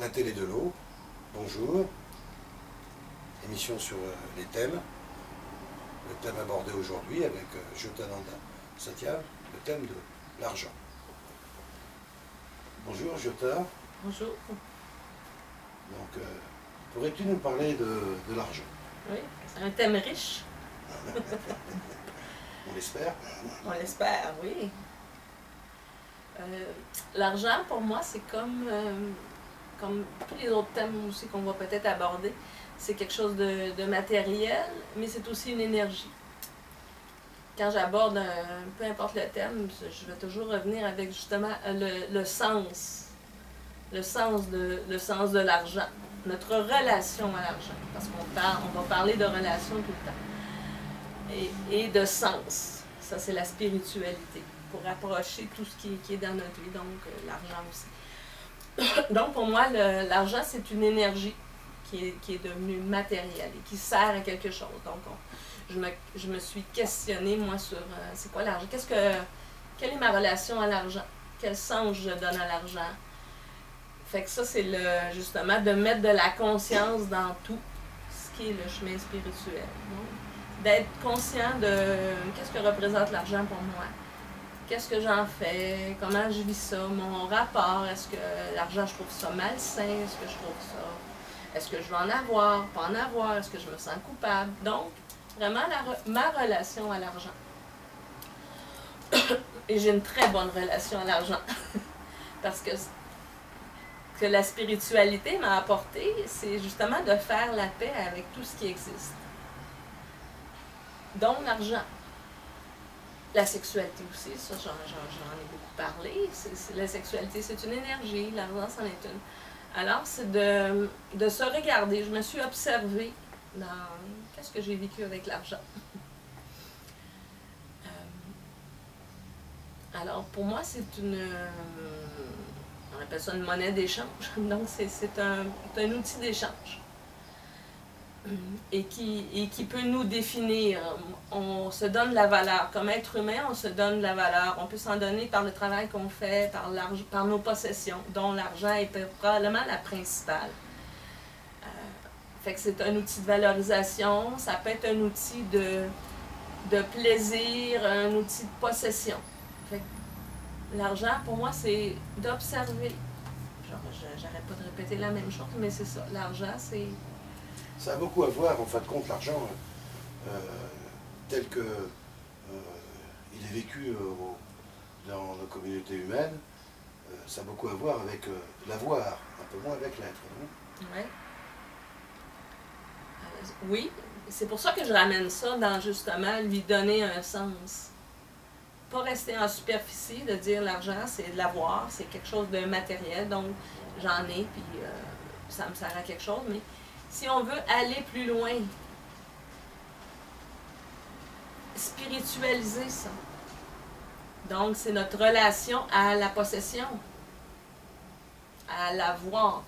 la télé de l'eau. Bonjour. Émission sur euh, les thèmes. Le thème abordé aujourd'hui avec euh, Jotananda Satya, le thème de l'argent. Bonjour Jota. Bonjour. Donc, euh, pourrais-tu nous parler de, de l'argent? Oui, c'est un thème riche, On l'espère. on l'espère, oui. Euh, L'argent, pour moi, c'est comme, euh, comme tous les autres thèmes aussi qu'on va peut-être aborder. C'est quelque chose de, matériel, mais c'est aussi une énergie. Quand j'aborde, peu importe le thème, je vais toujours revenir avec justement le, le sens, le sens de, le sens de l'argent, notre relation à l'argent, parce qu'on parle, on va parler de relation tout le temps, et, et de sens. Ça, c'est la spiritualité, pour rapprocher tout ce qui, qui est dans notre vie, donc euh, l'argent aussi. donc, pour moi, l'argent, c'est une énergie qui est, devenue matérielle et qui sert à quelque chose. Donc, on- je, me, suis questionnée, moi, sur euh, c'est quoi l'argent? Qu'est-ce que, quelle est ma relation à l'argent? Quel sens je donne à l'argent? Fait que ça, c'est justement de mettre de la conscience dans tout ce qui est le chemin spirituel. D'être conscient de qu'est-ce que représente l'argent pour moi. Qu'est-ce que j'en fais? Comment je vis ça? Mon rapport? Est-ce que l'argent, je trouve ça malsain? Est-ce que je trouve ça? Est-ce que je veux en avoir? Pas en avoir? Est-ce que je me sens coupable? Donc, vraiment ma relation à l'argent. Et j'ai une très bonne relation à l'argent. Parce que ce que la spiritualité m'a apporté, c'est justement de faire la paix avec tout ce qui existe. Dont l'argent. La sexualité aussi, ça j'en, ai beaucoup parlé. La sexualité, c'est une énergie, l'argent, c'en est une. Alors, c'est de, de se regarder. Je me suis observée dans qu'est-ce que j'ai vécu avec l'argent? Euh, alors, pour moi, c'est une. on appelle ça une monnaie d'échange. Donc, c'est, un, c'est un outil d'échange. Et qui, et qui peut nous définir. On se donne la valeur. Comme être humain, on se donne la valeur. On peut s'en donner par le travail qu'on fait, par, par nos possessions, dont l'argent est probablement la principale. Euh, fait que c'est un outil de valorisation, ça peut être un outil de, de plaisir, un outil de possession. L'argent, pour moi, c'est d'observer. J'arrête pas de répéter la même chose, mais c'est ça. L'argent, c'est. Ça a beaucoup à voir, en fin de compte, l'argent euh, tel que euh, il est vécu euh, dans nos communautés humaines, euh, ça a beaucoup à voir avec euh, l'avoir, un peu moins avec l'être. Ouais. Euh, oui, c'est pour ça que je ramène ça dans justement lui donner un sens. Pas rester en superficie de dire l'argent, c'est de l'avoir, c'est quelque chose de matériel, donc j'en ai, puis euh, ça me sert à quelque chose. Mais si on veut aller plus loin, spiritualiser ça. Donc, c'est notre relation à la possession, à l'avoir.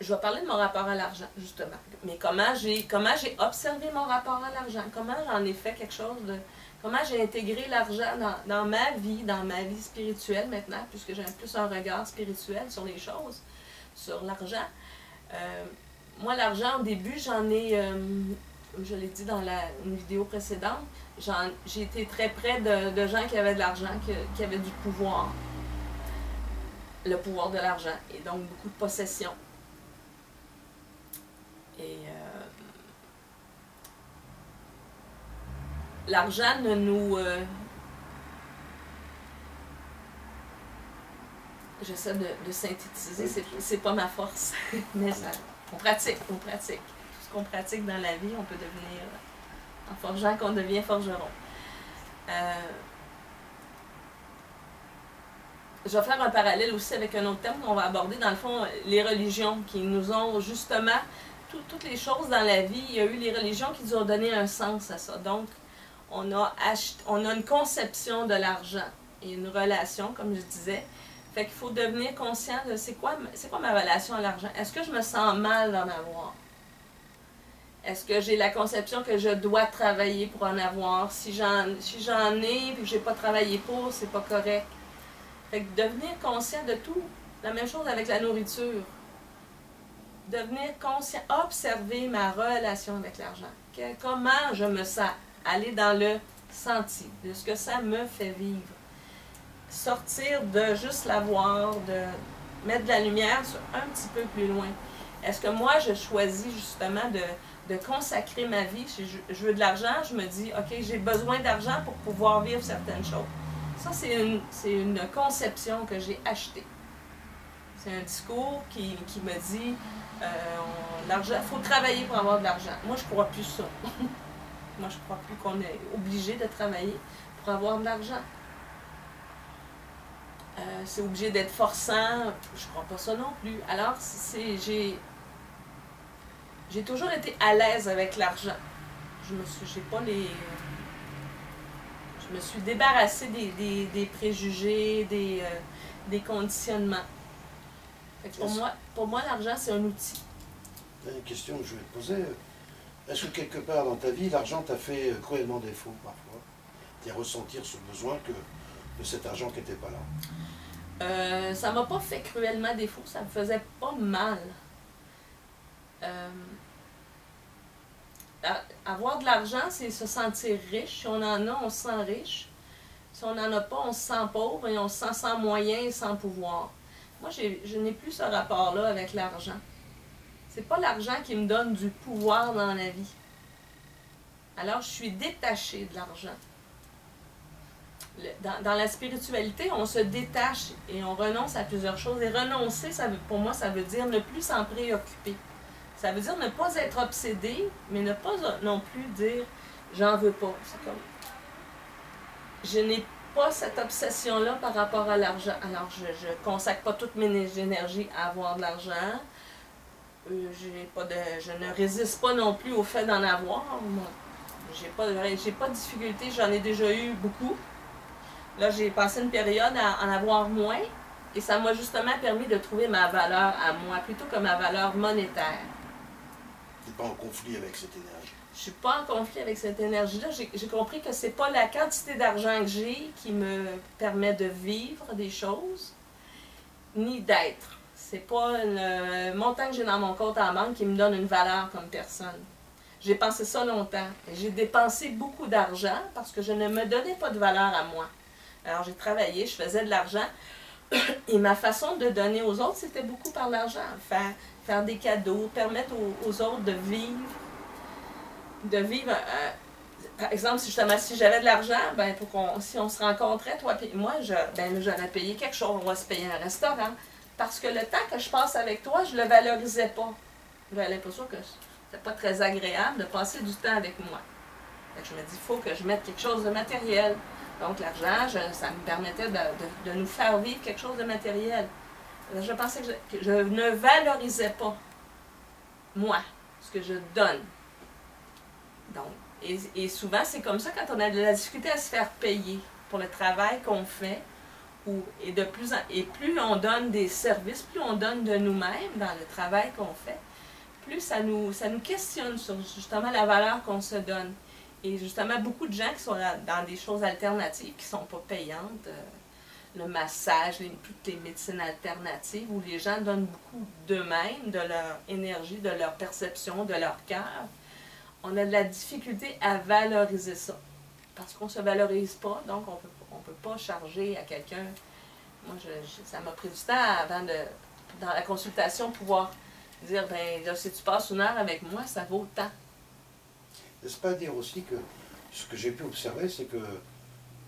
je vais parler de mon rapport à l'argent, justement. Mais comment j'ai comment j'ai observé mon rapport à l'argent, comment j'en ai fait quelque chose de. Comment j'ai intégré l'argent dans, ma vie, dans ma vie spirituelle maintenant, puisque j'ai plus un regard spirituel sur les choses, sur l'argent? Euh, moi, l'argent, au début, j'en ai, euh, je l'ai dit dans la, une vidéo précédente, j'ai été très près de, gens qui avaient de l'argent, qui, qui avaient du pouvoir. Le pouvoir de l'argent, et donc beaucoup de possession. Et euh, l'argent ne nous. euh, J'essaie de, synthétiser, c'est, pas ma force, mais on pratique, on pratique. Tout ce qu'on pratique dans la vie, on peut devenir. En forgeant qu'on devient forgeron. Euh, je vais faire un parallèle aussi avec un autre thème qu'on va aborder, dans le fond, les religions qui nous ont justement tout- toutes les choses dans la vie, il y a eu les religions qui nous ont donné un sens à ça. Donc, on a, on a une conception de l'argent et une relation, comme je disais. Fait qu'il faut devenir conscient de c'est quoi, c'est quoi ma relation à l'argent? Est-ce que je me sens mal d'en avoir? Est-ce que j'ai la conception que je dois travailler pour en avoir? Si j'en si j'en ai et que j'ai pas travaillé pour, c'est pas correct. Fait que devenir conscient de tout. La même chose avec la nourriture. Devenir conscient, observer ma relation avec l'argent. Comment je me sens? Aller dans le senti, de ce que ça me fait vivre. Sortir de juste l'avoir, de mettre de la lumière sur un petit peu plus loin. Est-ce que moi, je choisis justement de, de consacrer ma vie? Je, veux de l'argent, je me dis, OK, j'ai besoin d'argent pour pouvoir vivre certaines choses. Ça, c'est une, une conception que j'ai achetée. C'est un discours qui, qui me dit, euh, il faut travailler pour avoir de l'argent. Moi, je crois plus ça. Moi, je crois plus qu'on est obligé de travailler pour avoir de l'argent. Euh, c'est obligé d'être forçant. Je crois pas ça non plus. Alors, c'est, j'ai, j'ai toujours été à l'aise avec l'argent. Je me suis, j'ai pas les, je me suis débarrassée des, des, des préjugés, des, euh, des conditionnements. Fait que pour moi, pour moi, l'argent c'est un outil. Une question que je vais te poser. Est-ce que quelque part dans ta vie, l'argent t'a fait cruellement défaut parfois T'as ressentir ce besoin que de cet argent qui n'était pas là Euh, ça m'a pas fait cruellement défaut, ça me faisait pas mal. Euh, avoir de l'argent, c'est se sentir riche. Si on en a, on se sent riche. Si on n'en a pas, on se sent pauvre et on se sent sans moyens et sans pouvoir. Moi, je n'ai plus ce rapport-là avec l'argent. C'est pas l'argent qui me donne du pouvoir dans la vie. Alors, je suis détachée de l'argent. Dans, la spiritualité, on se détache et on renonce à plusieurs choses. Et renoncer, pour moi, ça veut dire ne plus s'en préoccuper. Ça veut dire ne pas être obsédé, mais ne pas non plus dire j'en veux pas. Je n'ai pas cette obsession-là par rapport à l'argent. Alors, je ne consacre pas toute mes énergies à avoir de l'argent. Euh, j'ai pas de, je ne résiste pas non plus au fait d'en avoir. J'ai pas, j'ai pas de difficulté, j'en ai déjà eu beaucoup. Là, j'ai passé une période à en avoir moins et ça m'a justement permis de trouver ma valeur à moi plutôt que ma valeur monétaire. Tu n'es pas en conflit avec cette énergie. Je suis pas en conflit avec cette énergie-là. J'ai j'ai compris que c'est pas la quantité d'argent que j'ai qui me permet de vivre des choses, ni d'être. C'est pas le montant que j'ai dans mon compte en banque qui me donne une valeur comme personne. J'ai pensé ça longtemps. J'ai dépensé beaucoup d'argent parce que je ne me donnais pas de valeur à moi. Alors j'ai travaillé, je faisais de l'argent. Et ma façon de donner aux autres, c'était beaucoup par l'argent. Faire, faire des cadeaux, permettre aux, autres de vivre. De vivre. euh, par exemple, si justement, si j'avais de l'argent, ben, pour qu'on, si on se rencontrait, toi et moi, je, ben, j'aurais payé quelque chose, on va se payer un restaurant. Parce que le temps que je passe avec toi, je le valorisais pas. J'avais l'impression que c'était pas très agréable de passer du temps avec moi. Je me dis, il faut que je mette quelque chose de matériel. Donc, l'argent, ça me permettait de, nous faire vivre quelque chose de matériel. Alors, Je pensais que je, ne valorisais pas, moi, ce que je donne. Donc, et souvent, c'est comme ça quand on a de la difficulté à se faire payer pour le travail qu'on fait. Et, de plus en, et plus on donne des services, plus on donne de nous-mêmes dans le travail qu'on fait, plus ça nous, ça nous questionne sur justement la valeur qu'on se donne. Et justement, beaucoup de gens qui sont dans- des choses alternatives, qui ne sont pas payantes, euh, le massage, toutes les médecines alternatives, où les gens donnent beaucoup d'eux-mêmes, de leur énergie, de leur perception, de leur cœur, on a de la difficulté à valoriser ça. Parce qu'on ne se valorise pas, donc on peut, peut pas charger à quelqu'un. Moi, je, je- ça m'a pris du temps avant de, dans la consultation, pouvoir dire, ben là, si tu passes une heure avec moi, ça vaut tant. N'est-ce pas dire aussi que ce que j'ai pu observer, c'est que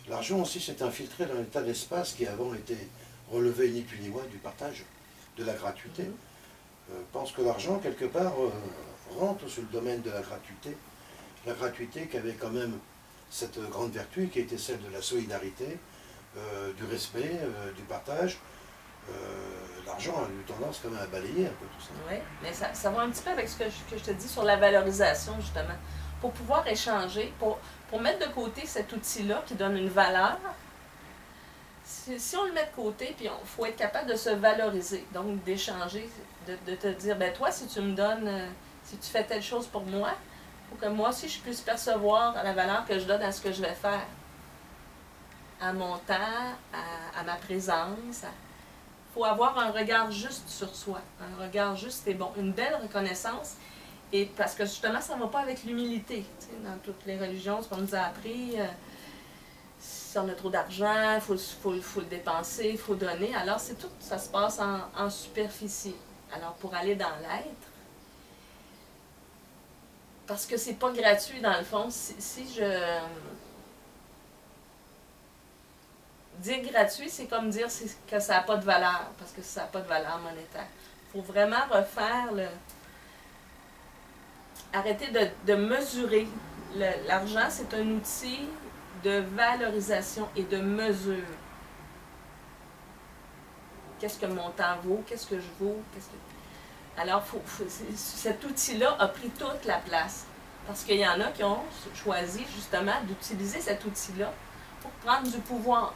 l'argent aussi s'est infiltré dans l'état d'espace qui avant était relevé ni plus ni moins du partage, de la gratuité. Mhm. Euh, Je pense que l'argent, quelque part, euh, rentre sur le domaine de la gratuité. La gratuité qui avait quand même cette grande vertu qui était celle de la solidarité, euh, du respect, euh, du partage. Euh, L'argent a eu tendance quand même à balayer un peu tout ça. Oui, mais ça, va un petit peu avec ce que je, te dis sur la valorisation, justement. Pour pouvoir échanger, pour, mettre de côté cet outil-là qui donne une valeur, si, on le met de côté, puis il faut être capable de se valoriser, donc d'échanger, de, de te dire, ben toi, si tu me donnes, Si tu fais telle chose pour moi, faut que moi aussi je puisse percevoir la valeur que je donne à ce que je vais faire. À mon temps, à, ma présence. Il faut avoir un regard juste sur soi. Un regard juste et bon. Une belle reconnaissance. Et parce que justement, ça ne va pas avec l'humilité. Dans toutes les religions, ce qu'on nous a appris, euh, si on a trop d'argent, il faut, le dépenser, il faut donner. Alors, c'est tout, ça se passe en, en superficie. Alors, pour aller dans l'être, parce que c'est pas gratuit dans le fond, si, je. Dire gratuit, c'est comme dire que ça n'a pas de valeur, parce que ça n'a pas de valeur monétaire. Il faut vraiment refaire le. Arrêter de, de mesurer. L'argent, c'est un outil de valorisation et de mesure. Qu'est-ce que mon temps vaut? Qu'est-ce que je vaux? Qu'est-ce que... Alors, cet outil-là a pris toute la place. Parce qu'il y en a qui ont choisi justement d'utiliser cet outil-là pour prendre du pouvoir.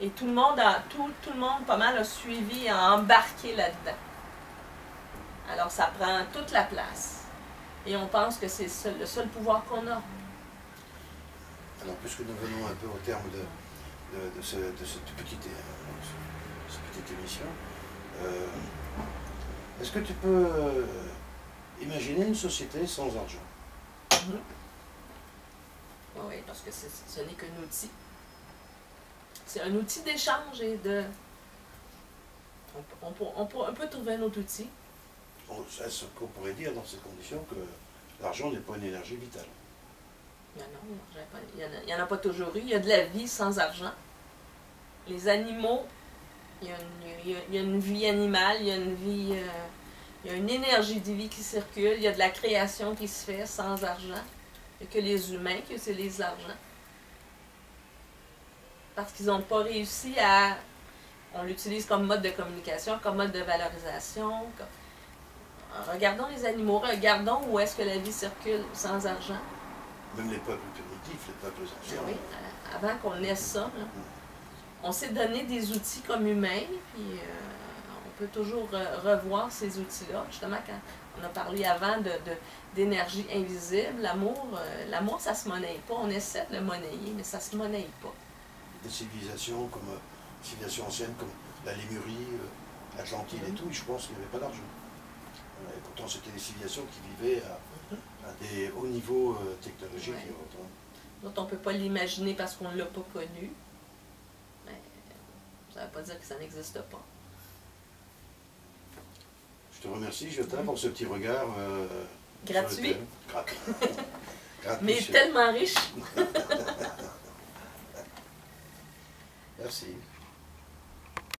Et tout le monde, a, tout, tout le monde pas mal a suivi, a embarqué là-dedans. Alors ça prend toute la place. Et on pense que c'est le seul pouvoir qu'on a. Alors, puisque nous venons un peu au terme de, de, ce, cette, petite, euh, petite émission, euh, est-ce que tu peux euh, imaginer une société sans argent? Oui, parce que ce n'est qu'un outil. C'est un outil d'échange et de. On, on, peut trouver un autre outil. Est-ce qu'on pourrait dire dans ces conditions que l'argent n'est pas une énergie vitale il n'y en, a pas toujours eu. Il y a de la vie sans argent. Les animaux, il y a une, vie animale, il y a une vie. Euh, il y a une énergie de vie qui circule, il y a de la création qui se fait sans argent. Il n'y a que les humains qui utilisent l'argent. Parce qu'ils n'ont pas réussi à. On l'utilise comme mode de communication, comme mode de valorisation. Regardons les animaux, regardons où est-ce que la vie circule sans argent. Même les peuples primitifs, les peuples anciens. Oui, avant qu'on ait ça, on s'est donné des outils comme humains, puis euh, on peut toujours revoir ces outils-là. Justement, quand on a parlé avant de, d'énergie invisible, l'amour, euh, l'amour, ça se monnaie pas. On essaie de le monnayer, mais ça se monnaie pas. Des civilisations comme euh, civilisations anciennes comme la Lémurie, l'Atlantide et mm-hmm. tout, je pense qu'il n'y avait pas d'argent. Et pourtant, c'était des civilisations qui vivaient à à des hauts niveaux euh, technologiques. Dont on ne peut pas l'imaginer parce qu'on ne l'a pas connu. Ça ne veut pas dire que ça n'existe pas. Je te remercie, Jota, pour ce petit regard. Euh, Gratuit. Mais tellement riche. Merci.